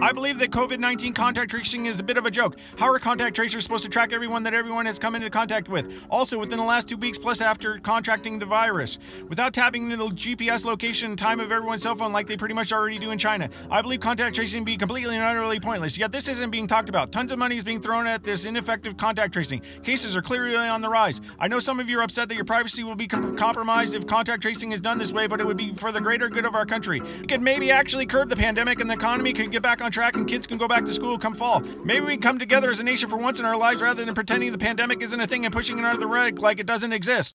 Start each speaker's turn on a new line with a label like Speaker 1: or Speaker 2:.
Speaker 1: I believe that COVID 19 contact tracing is a bit of a joke. How are contact tracers supposed to track everyone that everyone has come into contact with? Also, within the last two weeks, plus after contracting the virus, without tapping into the GPS location and time of everyone's cell phone like they pretty much already do in China. I believe contact tracing be completely and utterly pointless. Yet this isn't being talked about. Tons of money is being thrown at this ineffective contact tracing. Cases are clearly on the rise. I know some of you are upset that your privacy will be com- compromised if contact tracing is done this way, but it would be for the greater good of our country. It could maybe actually curb the pandemic and the economy could get back on track and kids can go back to school come fall. Maybe we can come together as a nation for once in our lives rather than pretending the pandemic isn't a thing and pushing it under the rug like it doesn't exist.